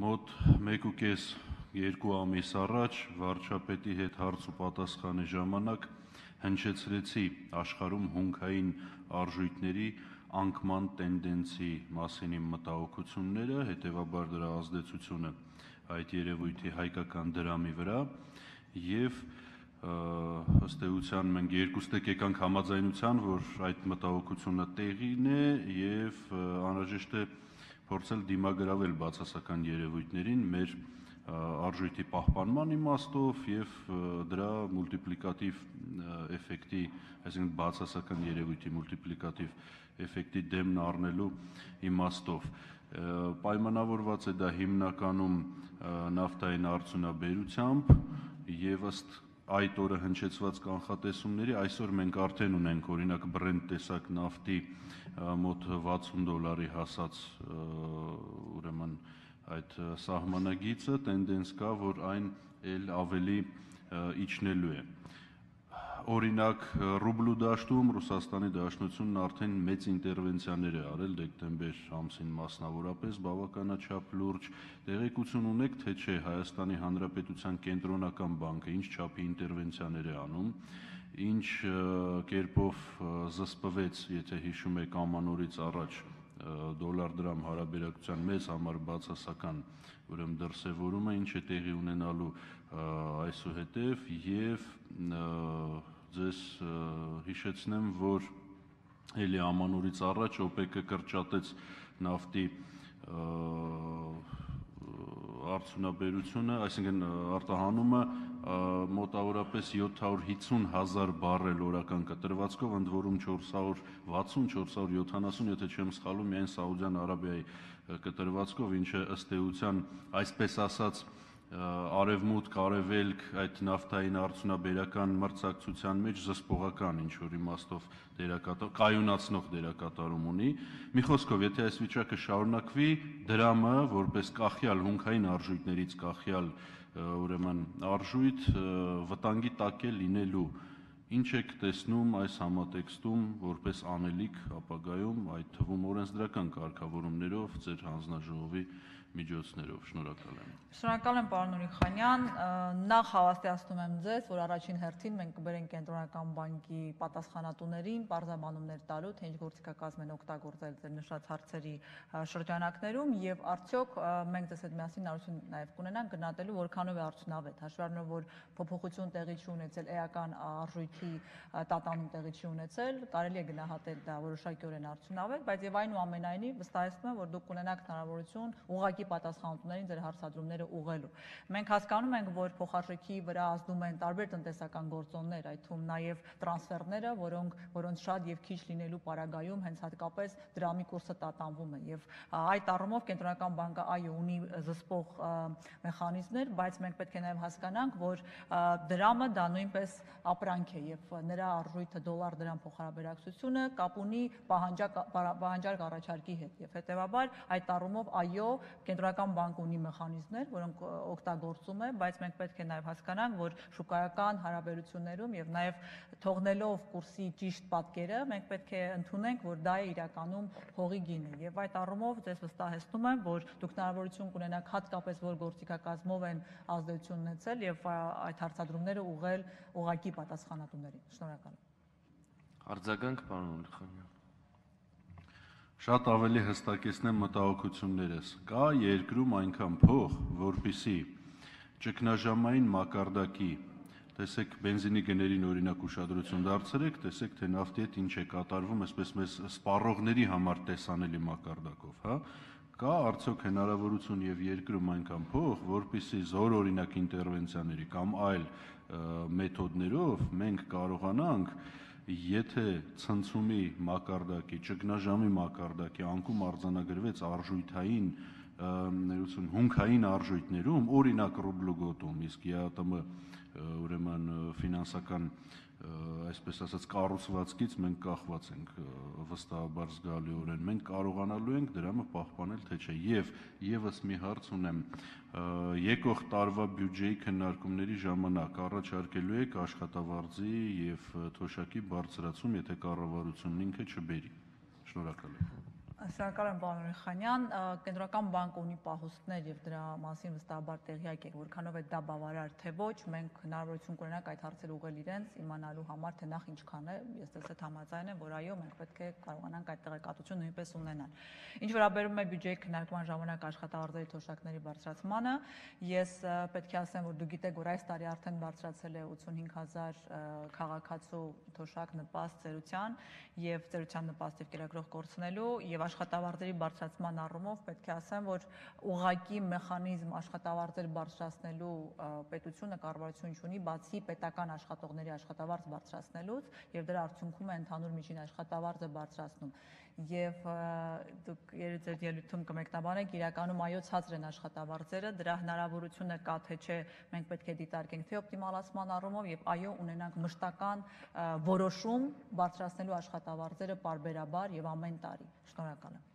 մոտ 1.5 2 ամիս առաջ վարչապետի հետ հարց ու պատասխանի ժամանակ հնչեցրեցի աշխարհում հունգային արժույթների անկման տենդենսի մասին իմ մտահոգությունները, հետևաբար դրա ազդեցությունը այդ երևույթի հայկական դրամի վրա եւ ըստ էության մենք երկուստեք եկանք համաձայնության, որ այդ մտահոգությունը տեղին է եւ անհրաժեշտ է փորձել դիմագրավել բացասական երևույթներին մեր արժույթի պահպանման իմաստով եւ դրա մուլտիպլիկատիվ էֆեկտի, այսինքն բացասական երևույթի մուլտիպլիկատիվ էֆեկտի դեմն առնելու իմաստով պայմանավորված է դա հիմնականում նավթային արդյունաբերությամբ եւ ըստ այդ օրը հնչեցված կանխատեսումների այսօր մենք արդեն ունենք օրինակ Brent տեսակ նավթի մոտ 60 դոլարի հասած ուրեմն այդ սահմանագիծը տենդենս կա, որ այն ել ավելի իջնելու է օրինակ ռուբլու դաշտում Ռուսաստանի Դաշնությունն արդեն մեծ ինտերվենցիաներ է արել դեկտեմբեր ամսին մասնավորապես բավականաչափ լուրջ տեղեկություն ունեք թե չէ Հայաստանի Հանրապետության կենտրոնական բանկը ինչ չափի ինտերվենցիաներ է անում ինչ կերպով զսպվեց եթե հիշում եք ամանորից առաջ դոլար դրամ հարաբերակցության մեզ համար բացասական ուրեմն դրսևորումը ինչ է տեղի ունենալու այսուհետև եւ ձեզ հիշեցնեմ, որ էլի ամանորից առաջ OPEC-ը կրճատեց նավթի արդյունաբերությունը, այսինքն արտահանումը մոտավորապես 750 հազար բարել օրական կտրվածքով, ընդ որում 460-470, եթե չեմ սխալվում, միայն Սաուդյան Արաբիայի կտրվածքով, ինչը ըստ էության, այսպես ասած, արևմուտք, արևելք այդ նավթային արդյունաբերական մրցակցության մեջ զսպողական ինչ որ իմաստով դերակատար կայունացնող դերակատարում ունի։ Մի խոսքով, եթե այս վիճակը շարունակվի, դրամը որպես կախյալ հունքային արժույթներից կախյալ ուրեմն արժույթ վտանգի տակ է լինելու Ինչ եք տեսնում այս համատեքստում որպես անելիք ապագայում այդ թվում օրենսդրական կարգավորումներով ձեր հանձնաժողովի միջոցներով։ Շնորհակալ եմ։ Շնորհակալ եմ պարոն Ուրիխանյան։ Նախ հավաստիացնում եմ ձեզ, որ առաջին հերթին մենք կբերենք կենտրոնական բանկի պատասխանատուներին բարձրամանումներ տալու, թե ինչ գործիքակազմ են օգտագործել ձեր նշած հարցերի շրջանակներում եւ արդյոք մենք դες այդ միասին նարություն նաեւ կունենանք գնահատելու որքանով է արդյունավետ։ Հաշվի առնելով, որ փոփոխություն տեղի ունեցել էական արժույթի տատանում տեղի չի ունեցել, կարելի է գնահատել դա որոշակիորեն արդյունավետ, բայց եւ այնուամենայնիվ վստահեցնում եմ, որ դուք կունենաք հնարավորություն ուղղակի պատասխանատուներին ձեր հարցադրումները ուղղելու։ Մենք հասկանում ենք, որ փոխարժեքի վրա ազդում են տարբեր տնտեսական գործոններ, այդ թվում նաև տրանսֆերները, որոնք որոնց շատ եւ քիչ լինելու պարագայում հենց հատկապես դրամի կուրսը տատանվում է եւ այդ առումով կենտրոնական բանկը այո ունի զսպող մեխանիզմներ, բայց մենք պետք է նաև հասկանանք, որ դրամը դա նույնպես ապրանք է եւ նրա արժույթը դոլար դրամ փոխհարաբերակցությունը կապ ունի պահանջակ պահանջարկ առաջարկի հետ եւ հետեւաբար այդ առումով այո կենտրոնական բանկը ունի մեխանիզմներ, որոնք օգտագործում է, բայց մենք պետք է նաև հասկանանք, որ շուկայական հարաբերություններում եւ նաև թողնելով կուրսի ճիշտ պատկերը, մենք պետք է ընդունենք, որ դա է իրականում հողի գինը։ Եվ այդ առումով ձեզ վստահեցնում եմ, որ դուք հնարավորություն կունենաք հատկապես որ գործիքակազմով են ազդեցություն ունեցել եւ այդ հարցադրումները ուղղել ուղակի պատասխանատուներին։ Շնորհակալ եմ։ Արձագանք պարոն Ուլխանյան շատ ավելի հստակեցնեմ մտահոգություններս։ Կա երկրում այնքան փող, որpիսի ճգնաժամային մակարդակի տեսեք բենզինի գներին օրինակ ուշադրություն դարձրեք, տեսեք թե նավթի հետ ինչ է կատարվում, այսպես մեզ սպառողների համար տեսանելի մակարդակով, հա? Կա արդյոք հնարավորություն եւ երկրում այնքան փող, որpիսի զոր օրինակ ինտերվենցիաների կամ այլ մեթոդներով մենք կարողանանք եթե ցնցումի մակարդակի, ճգնաժամի մակարդակի անկում արձանագրվեց արժույթային ներություն հունքային արժույթներում, օրինակ ռուբլու գոտում, իսկ ԵԱՏՄ ուրեմն ֆինանսական այսպես ասած կառուցվածքից մենք կախված ենք վստահաբար զգալիորեն մենք կարողանալու ենք դրամը պահպանել թե չէ եւ եւս մի հարց ունեմ եկող տարվա բյուջեի քննարկումների ժամանակ առաջարկելու եք աշխատավարձի եւ թոշակի բարձրացում եթե կառավարությունն ինքը չբերի շնորհակալ եմ Շնորհակալ եմ պարոն Ուրիխանյան։ Կենտրոնական բանկը ունի պահոստներ եւ դրա մասին վստահաբար տեղյակ եք, որքանով է դա բավարար թե ոչ, մենք հնարավորություն կունենանք այդ հարցերը ուղղել իրենց իմանալու համար, թե նախ ինչքան է, ես դες հետ համաձայն եմ, որ այո, մենք պետք է կարողանանք այդ տեղեկատվությունը նույնպես ունենալ։ Ինչ վերաբերում է բյուջեի քննարկման ժամանակ աշխատավարձերի թոշակների բարձրացմանը, ես պետք է ասեմ, որ դու գիտեք, որ այս տարի արդեն բարձրացել է 85000 քաղաքացու թոշակ նպաստ ծերության եւ ծերության նպաստ եւ կերակրող կորցնելու եւ աշխատավարձերի բարձրացման առումով պետք է ասեմ, որ ուղակի մեխանիզմ աշխատավարձեր բարձրացնելու պետությունը կառավարություն ունի, բացի պետական աշխատողների աշխատավարձ բարձրացնելուց եւ դրա արդյունքում է ընդհանուր միջին աշխատավարձը բարձրացնում եւ դուք երբ ելույթում կմեկնաբանեք իրականում այո ցածր են աշխատավարձերը դրա հնարավորությունը կա թե չէ մենք պետք է դիտարկենք թե օպտիմալացման առումով եւ այո ունենանք մշտական որոշում բարձրացնելու աշխատավարձերը parberabar եւ ամեն տարի շնորհակալ եմ